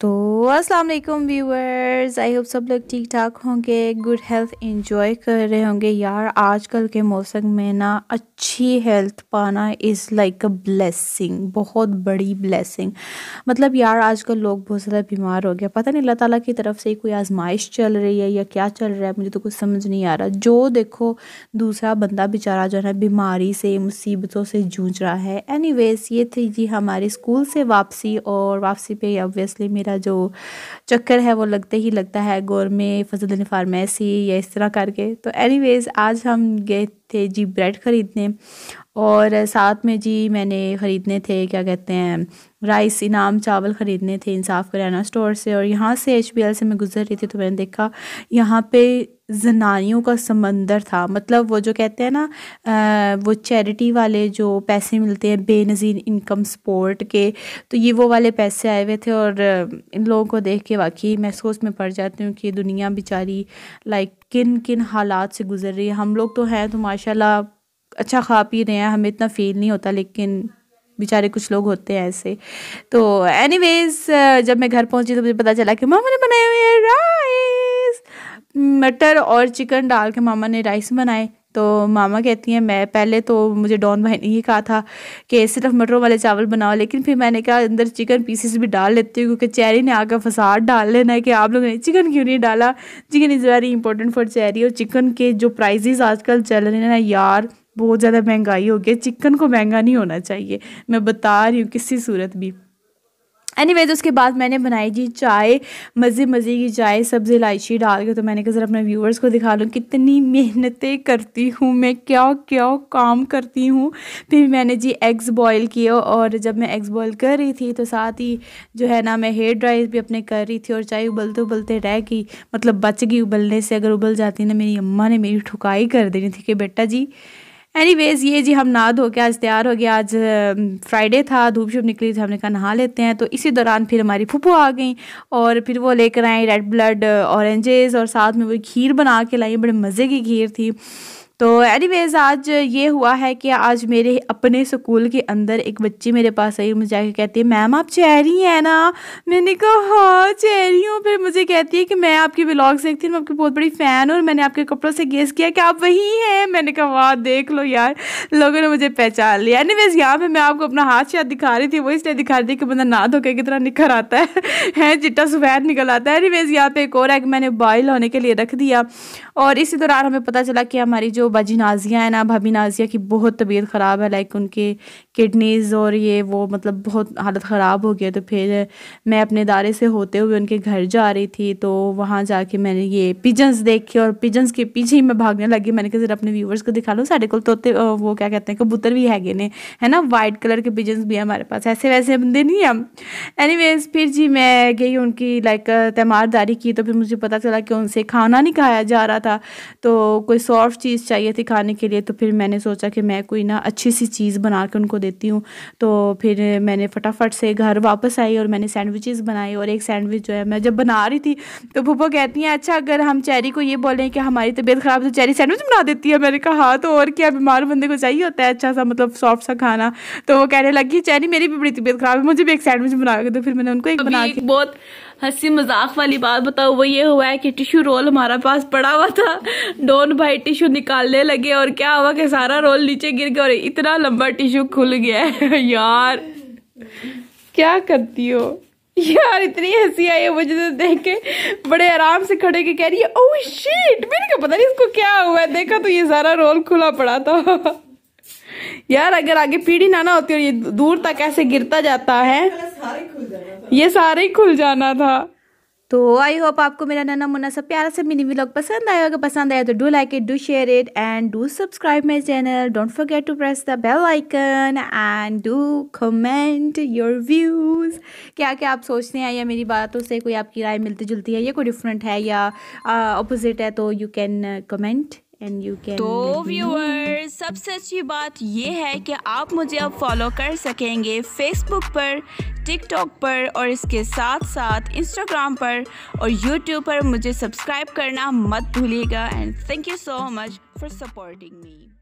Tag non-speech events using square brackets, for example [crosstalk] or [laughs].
तो अस्सलाम वालेकुम व्यूअर्स, आई होप सब लोग ठीक ठाक होंगे, गुड हेल्थ इंजॉय कर रहे होंगे। यार, आजकल के मौसम में ना अच्छी हेल्थ पाना इज़ लाइक अ ब्लेसिंग, बहुत बड़ी ब्लेसिंग। मतलब यार, आजकल लोग बहुत ज़्यादा बीमार हो गया। पता नहीं, अल्लाह ताला की तरफ़ से कोई आजमाइश चल रही है या क्या चल रहा है, मुझे तो कुछ समझ नहीं आ रहा। जो देखो, दूसरा बंदा बेचारा जो है बीमारी से, मुसीबतों से जूझ रहा है। एनी ये थी जी हमारी स्कूल से वापसी और वापसी पे ऑब्वियसली मेरा मेरा जो चक्कर है वो लगते ही लगता है, गौर में फजल फार्मेसी या इस तरह करके। तो एनीवेज आज हम गए थे जी ब्रेड ख़रीदने और साथ में जी मैंने ख़रीदने थे, क्या कहते हैं, राइस, इनाम चावल ख़रीदने थे इंसाफ करियाना स्टोर से और यहाँ से एचबीएल से मैं गुज़र रही थी तो मैंने देखा यहाँ पे जनानियों का समंदर था। मतलब वो जो कहते हैं ना वो चैरिटी वाले जो पैसे मिलते हैं, बेनज़ीर इनकम सपोर्ट के तो ये वो वाले पैसे आए हुए थे और इन लोगों को देख के वाकई मैं सोच में पड़ जाती हूँ कि दुनिया बेचारी लाइक किन किन हालात से गुजर रही है। हम लोग तो हैं तो माशाल्लाह अच्छा खा पी रहे हैं, हमें इतना फील नहीं होता, लेकिन बेचारे कुछ लोग होते हैं ऐसे। तो एनीवेज जब मैं घर पहुँची तो मुझे पता चला कि मामा ने बनाए हुए हैं राइस मटर और चिकन डाल के मामा ने राइस बनाए। तो मामा कहती हैं, मैं पहले तो मुझे डॉन भाई ने ये कहा था कि सिर्फ़ मटरों वाले चावल बनाओ, लेकिन फिर मैंने कहा, अंदर चिकन पीसेस भी डाल लेती हूँ, क्योंकि चेरी ने आकर फसाद डाल लेना है कि आप लोगों ने चिकन क्यों नहीं डाला? Chicken is very important for Cherry और चिकन के जो प्राइजेज़ आजकल चल रहे हैं ना यार बहुत ज़्यादा महँगाई हो गई, चिकन को महँगा नहीं होना चाहिए। मैं बता रही हूँ किसी सूरत भी। एनीवेज उसके बाद मैंने बनाई जी चाय, मज़े मज़े की चाय, सब्ज़ी, इलायची डाल के। तो मैंने कहा, ज़रा अपने व्यूअर्स को दिखा लूँ, कितनी मेहनतें करती हूँ मैं, क्या क्या काम करती हूँ। फिर मैंने जी एग्स बॉईल किए और जब मैं एग्स बॉईल कर रही थी तो साथ ही जो है ना, मैं हेयर ड्राई भी अपने कर रही थी और चाय उबलते उबलते रह गई। मतलब बच गई उबलने से, अगर उबल जाती ना, मेरी अम्मा ने मेरी ठुकाई कर देनी थी कि, बेटा जी एनीवेज ये जी हम नहा धो के आज तैयार हो गया, आज फ्राइडे था, धूप शूप निकली थी, हमने कहा नहा लेते हैं तो इसी दौरान फिर हमारी फूफू आ गई और फिर वो लेकर आई रेड ब्लड ऑरेंजेस और साथ में वो खीर बना के लाई, बड़े मज़े की खीर थी। तो एनीवेज आज ये हुआ है कि आज मेरे अपने स्कूल के अंदर एक बच्ची मेरे पास आई, मुझे जाके कहती है, मैम, आप चेहरी हैं ना? मैंने कहा हाँ चेहरी हूँ। फिर मुझे कहती है कि, मैं आपकी ब्लॉग देखती हूँ, मैं आपकी बहुत बड़ी फ़ैन हूँ और मैंने आपके कपड़ों से गेस किया कि आप वही हैं। मैंने कहा, वाह, देख लो यार, लोगों ने मुझे पहचान लिया। एनी वेज यहाँ पर मैं आपको अपना हाथ शायद दिखा रही थी, वो इसलिए दिखा रही थी कि बंदा ना धोके कितना निखर आता है है चिट्टा सफ़ैद निकल आता है। एनीवेज यहाँ पे एक और एग मैंने बॉयल होने के लिए रख दिया और इसी दौरान हमें पता चला कि हमारी जो बाजी नाजिया है, ना भाभी नाजिया की बहुत तबीयत ख़राब है लाइक उनके किडनीज़ और ये वो मतलब बहुत हालत ख़राब हो गया। तो फिर मैं अपने दारे से होते हुए उनके घर जा रही थी तो वहाँ जाके मैंने ये पिजन्स देखे और पिजन्स के पीछे ही मैं भागने लगी। मैंने कहा, जरा अपने व्यूवर्स को दिखा लो, साढ़े को तोते वो क्या कहते हैं, कबूतर भी है ने, है ना? वाइट कलर के पिजन्स भी है हमारे पास, ऐसे वैसे बंदे नहीं हम। एनी फिर जी मैं गई उनकी लाइक तैमारदारी की तो फिर मुझे पता चला कि उनसे खाना नहीं खाया जा रहा था। तो कोई सॉफ्ट चीज़ चाहिए थी खाने के लिए तो फिर मैंने सोचा कि मैं कोई ना अच्छी सी चीज़ बना के उनको देती हूँ। तो फिर मैंने फटाफट से घर वापस आई और मैंने सैंडविचेस बनाए और एक सैंडविच जो है मैं जब बना रही थी तो भूपा कहती हैं अच्छा अगर हम चेरी को ये बोलें कि हमारी तबीयत ख़राब तो चेरी सैंडविच बना देती है। मैंने कहा हाँ तो और क्या बीमार बंदे को चाहिए होता है अच्छा सा मतलब सॉफ्ट सा खाना? तो वो कहने लगी चेरी मेरी भी बड़ी तबीयत ख़राब है मुझे भी एक सैंडविच बना के तो फिर मैंने उनको एक बना के बहुत हँसी मज़ाक वाली बात बताओ, वो ये हुआ है कि टिश्यू रोल हमारा पास पड़ा हुआ था। डोन भाई टिश्यू निकालने लगे और क्या हुआ कि सारा रोल नीचे गिर गया और इतना लंबा टिश्यू खुल गया [laughs] यार, क्या करती हो? यार, इतनी हँसी आई है मुझे तो देख के। बड़े आराम से खड़े के कह रही है ओह शिट मैंने क्या पता नहीं इसको क्या हुआ है। देखा तो ये सारा रोल खुला पड़ा था। [laughs] यार, अगर आगे पीढ़ी ना ना होती और ये दूर तक ऐसे गिरता जाता है। ये सारे ही खुल जाना था। तो आई होप आपको मेरा नन्ना मुन्ना सब प्यारा से मिनी व्लॉग पसंद आया अगर पसंद आया तो do like it do share it and do subscribe my channel don't forget to press the bell icon and do comment your views क्या क्या आप सोचते हैं या मेरी बातों से कोई आपकी राय मिलती जुलती है या कोई डिफरेंट है या अपोजिट है तो you can comment and you can तो व्यूअर्स सबसे अच्छी बात ये है कि आप मुझे अब फॉलो कर सकेंगे फेसबुक पर टिकटॉक पर और इसके साथ साथ इंस्टाग्राम पर और यूट्यूब पर मुझे सब्सक्राइब करना मत भूलिएगा। And thank you so much for supporting me